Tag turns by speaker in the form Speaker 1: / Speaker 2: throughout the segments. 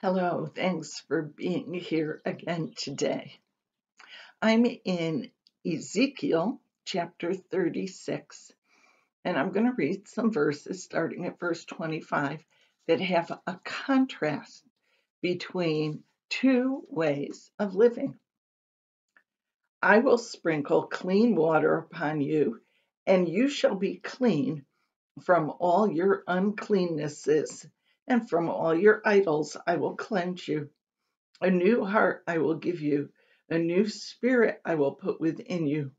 Speaker 1: Hello, thanks for being here again today. I'm in Ezekiel chapter 36, and I'm going to read some verses starting at verse 25 that have a contrast between two ways of living. I will sprinkle clean water upon you, and you shall be clean from all your uncleannesses and from all your idols I will cleanse you. A new heart I will give you, a new spirit I will put within you.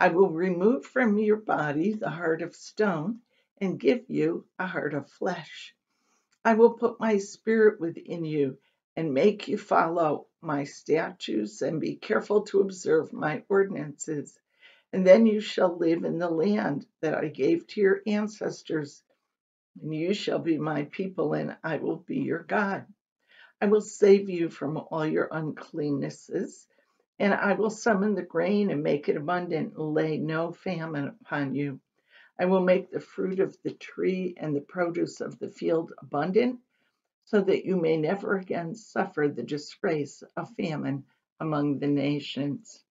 Speaker 1: I will remove from your body the heart of stone and give you a heart of flesh. I will put my spirit within you and make you follow my statutes and be careful to observe my ordinances. And then you shall live in the land that I gave to your ancestors and you shall be my people, and I will be your God. I will save you from all your uncleannesses, and I will summon the grain and make it abundant, and lay no famine upon you. I will make the fruit of the tree and the produce of the field abundant, so that you may never again suffer the disgrace of famine among the nations.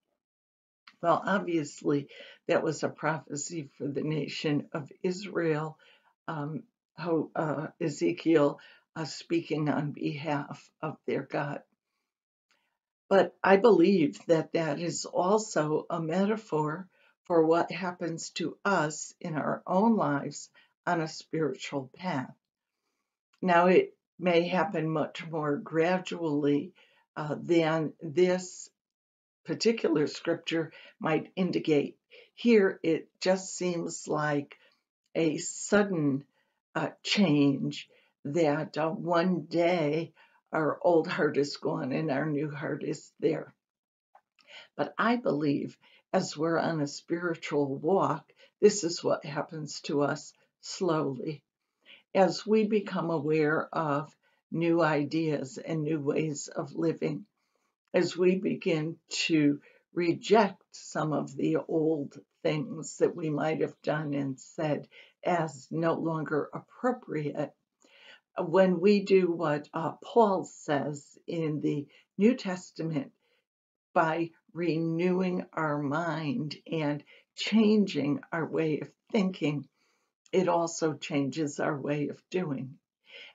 Speaker 1: Well, obviously, that was a prophecy for the nation of Israel um, uh, Ezekiel uh, speaking on behalf of their God. But I believe that that is also a metaphor for what happens to us in our own lives on a spiritual path. Now, it may happen much more gradually uh, than this particular scripture might indicate. Here, it just seems like a sudden change that uh, one day our old heart is gone and our new heart is there. But I believe as we're on a spiritual walk, this is what happens to us slowly. As we become aware of new ideas and new ways of living, as we begin to reject some of the old things that we might have done and said as no longer appropriate. When we do what uh, Paul says in the New Testament by renewing our mind and changing our way of thinking, it also changes our way of doing.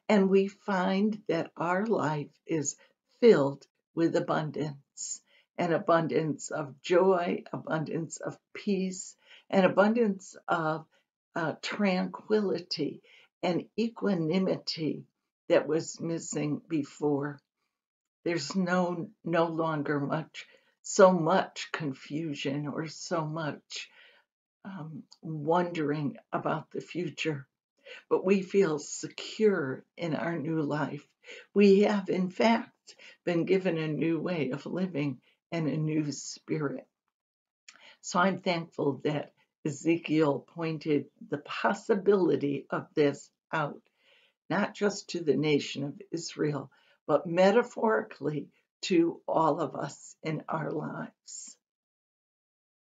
Speaker 1: And we find that our life is filled with abundance an abundance of joy, abundance of peace, an abundance of uh, tranquility and equanimity that was missing before. There's no no longer much so much confusion or so much um, wondering about the future, but we feel secure in our new life. We have, in fact, been given a new way of living and a new spirit. So I'm thankful that Ezekiel pointed the possibility of this out, not just to the nation of Israel, but metaphorically to all of us in our lives.